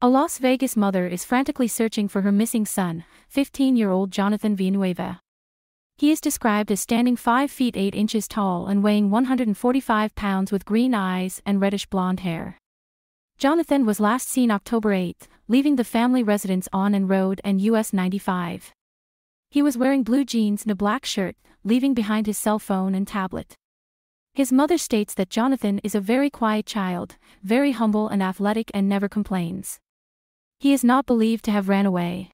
A Las Vegas mother is frantically searching for her missing son, 15-year-old Jonathan Villanueva. He is described as standing 5 feet 8 inches tall and weighing 145 pounds with green eyes and reddish blonde hair. Jonathan was last seen October 8, leaving the family residence on Ann Road and US 95. He was wearing blue jeans and a black shirt, leaving behind his cell phone and tablet. His mother states that Jonathan is a very quiet child, very humble and athletic and never complains. He is not believed to have ran away.